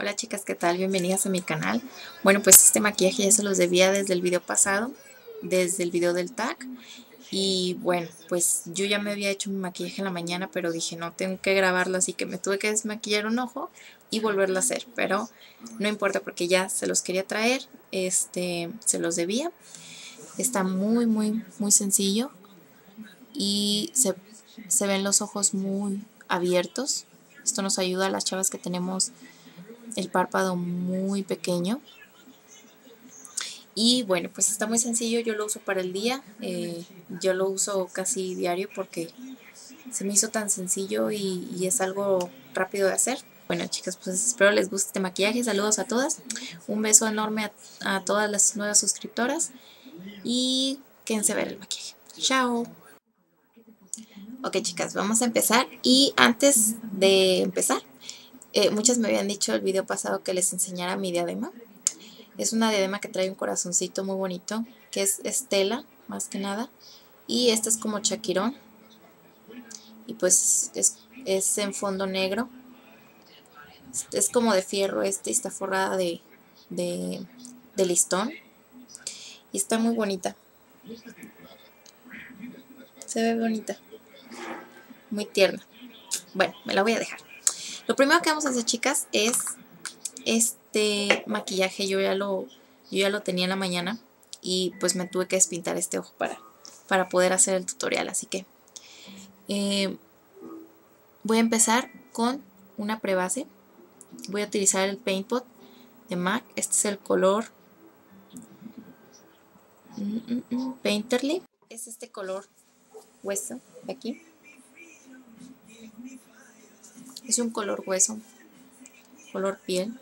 Hola chicas, ¿qué tal? Bienvenidas a mi canal. Bueno, pues este maquillaje ya se los debía desde el video pasado, desde el video del tag. Y bueno, pues yo ya me había hecho mi maquillaje en la mañana, pero dije no, tengo que grabarlo, así que me tuve que desmaquillar un ojo y volverlo a hacer. Pero no importa porque ya se los quería traer, este, se los debía. Está muy, muy, muy sencillo y se, se ven los ojos muy abiertos. Esto nos ayuda a las chavas que tenemos el párpado muy pequeño. Y bueno, pues está muy sencillo, yo lo uso para el día, eh, yo lo uso casi diario porque se me hizo tan sencillo y, es algo rápido de hacer. Bueno chicas, pues espero les guste este maquillaje, saludos a todas, un beso enorme a, todas las nuevas suscriptoras y quédense a ver el maquillaje. Chao. Ok chicas, vamos a empezar y antes de empezar eh, muchas me habían dicho el video pasado que les enseñara mi diadema. Es una diadema que trae un corazoncito muy bonito, que es estela, más que nada. Y este es como chaquirón. Y pues es, en fondo negro. Es como de fierro este y está forrada de, de, de listón. Y está muy bonita. Se ve bonita. Muy tierna. Bueno, me la voy a dejar. Lo primero que vamos a hacer, chicas, es este maquillaje. Yo ya lo, ya lo tenía en la mañana y pues me tuve que despintar este ojo para, para poder hacer el tutorial. Así que eh, voy a empezar con una prebase. Voy a utilizar el Paint Pot de MAC. Este es el color mm, mm, mm, Painterly. Es este color hueso de aquí. Es un color hueso, color piel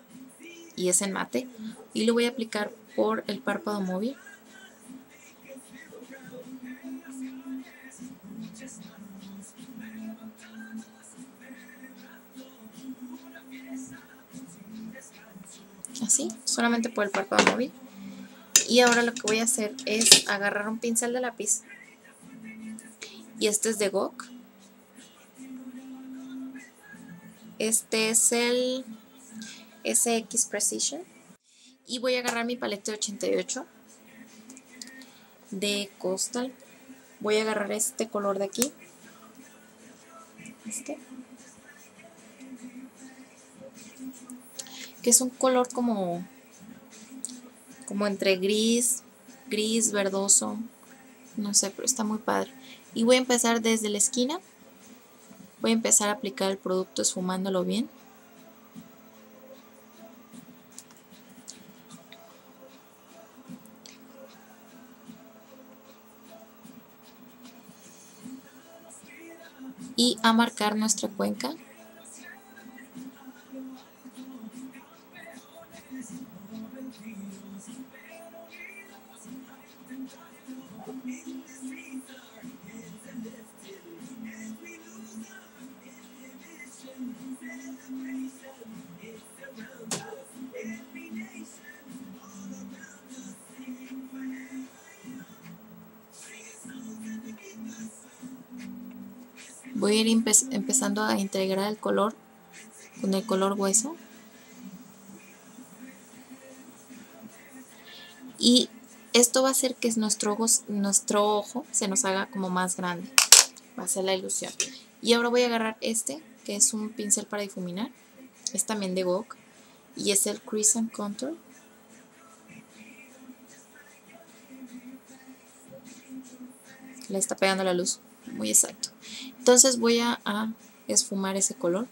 y es en mate. Y lo voy a aplicar por el párpado móvil. Así, solamente por el párpado móvil. Y ahora lo que voy a hacer es agarrar un pincel de lápiz. Y este es de GOK Este es el SX Precision. Y voy a agarrar mi paleta de 88 de Coastal. Voy a agarrar este color de aquí. Este. Que es un color como, como entre gris, gris, verdoso. No sé, pero está muy padre. Y voy a empezar desde la esquina Voy a empezar a aplicar el producto esfumándolo bien. Y a marcar nuestra cuenca voy a ir empezando a integrar el color con el color hueso. Y esto va a hacer que nuestro ojo, nuestro ojo se nos haga como más grande. Va a ser la ilusión. Y ahora voy a agarrar este que es un pincel para difuminar. Es también de GOK y es el Crescent Contour. Le está pegando la luz muy exacto entonces voy a, esfumar ese color.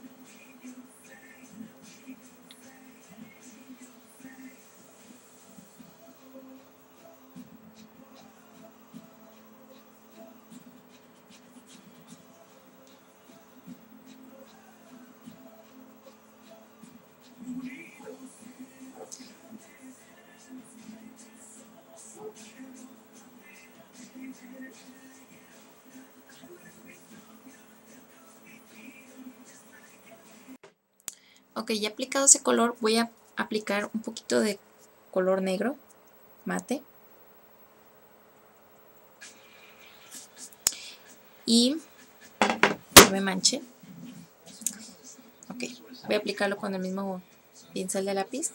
Ok, ya aplicado ese color, voy a aplicar un poquito de color negro, mate. Y no me manche. Ok, voy a aplicarlo con el mismo pincel de lápiz,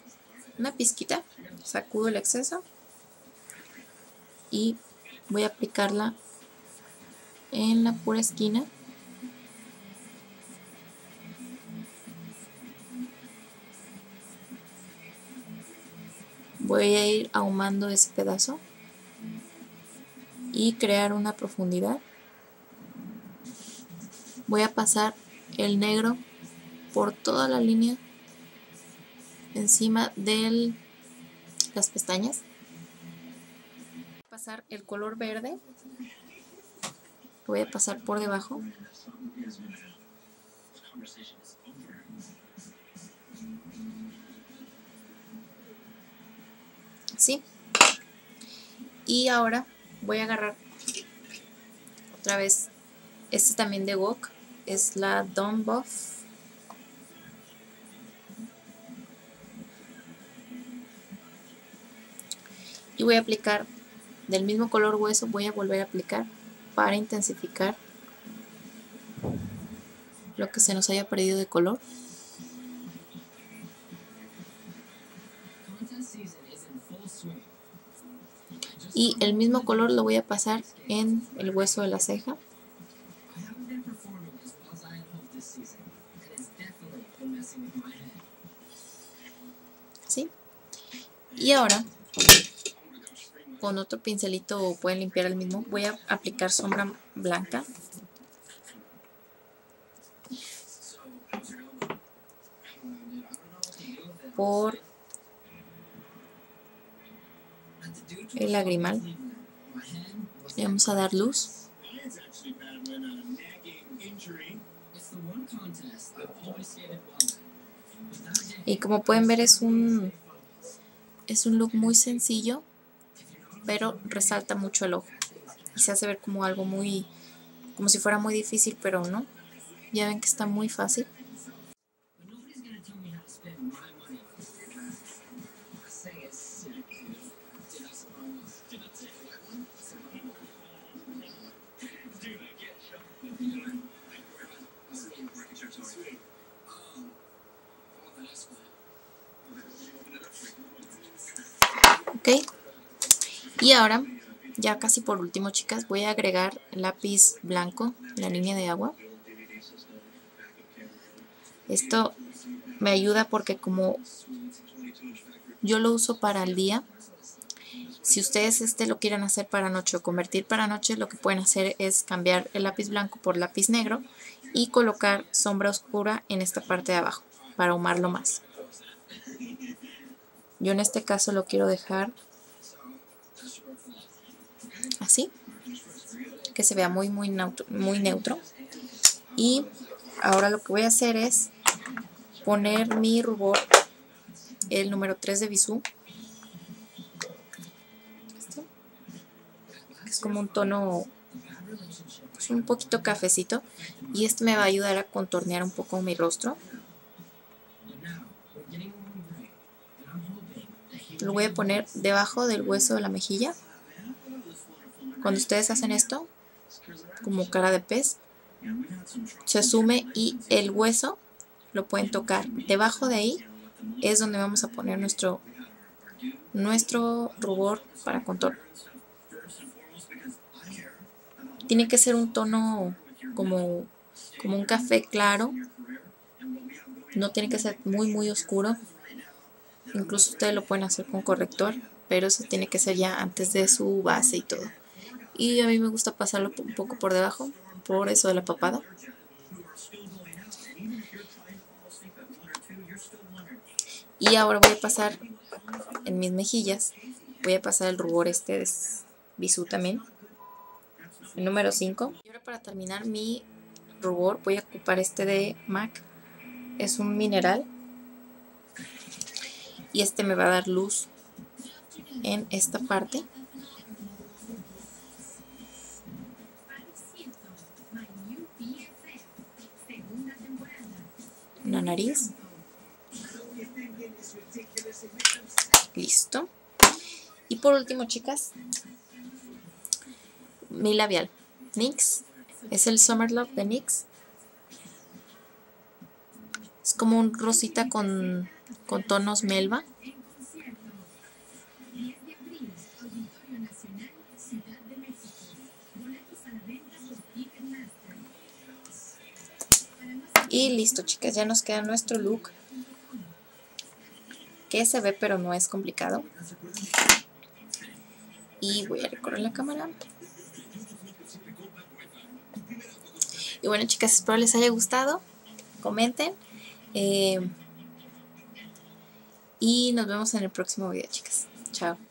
una pizquita, sacudo el exceso y voy a aplicarla en la pura esquina voy a ir ahumando ese pedazo y crear una profundidad. Voy a pasar el negro por toda la línea encima de las pestañas. Pasar el color verde. Voy a pasar por debajo ¿sí? Y ahora voy a agarrar otra vez, este también de Wok, es la Dawn Buff. Y voy a aplicar del mismo color hueso, voy a volver a aplicar para intensificar lo que se nos haya perdido de color. Y el mismo color lo voy a pasar en el hueso de la ceja ¿Sí? y ahora con otro pincelito pueden limpiar el mismo voy a aplicar sombra blanca por el lagrimal. Le vamos a dar luz. Y como pueden ver es un es un look muy sencillo, pero resalta mucho el ojo. Y se hace ver como algo muy como si fuera muy difícil, pero no. Ya ven que está muy fácil. Ok. Y ahora, ya casi por último, chicas, voy a agregar lápiz blanco, la línea de agua. Esto me ayuda porque como yo lo uso para el día, si ustedes este lo quieren hacer para noche o convertir para noche, lo que pueden hacer es cambiar el lápiz blanco por lápiz negro y colocar sombra oscura en esta parte de abajo para ahumarlo más. Yo en este caso lo quiero dejar así, que se vea muy, muy neutro, muy neutro. Y ahora lo que voy a hacer es poner mi rubor, el número 3 de Bisú. Es como un tono pues, un poquito cafecito y este me va a ayudar a contornear un poco mi rostro. lo voy a poner debajo del hueso de la mejilla. Cuando ustedes hacen esto, como cara de pez, se asume y el hueso lo pueden tocar. Debajo de ahí es donde vamos a poner nuestro, nuestro rubor para contorno. Tiene que ser un tono como, como un café claro. No tiene que ser muy muy oscuro Incluso ustedes lo pueden hacer con corrector, pero eso tiene que ser ya antes de su base y todo. Y a mí me gusta pasarlo un poco por debajo, por eso de la papada. Y ahora voy a pasar en mis mejillas, voy a pasar el rubor este de bisú también, el número 5. Y ahora para terminar mi rubor voy a ocupar este de MAC, es un mineral y este me va a dar luz en esta parte una nariz. Listo. Y por último chicas mi labial NYX. Es el Summer Love de NYX. Es como un rosita con con tonos melva. Y listo, chicas, ya nos queda nuestro look. Que se ve, pero no es complicado. Y voy a recorrer la cámara. Y bueno, chicas, espero les haya gustado. Comenten. Eh, y nos vemos en el próximo video, chicas. Chao.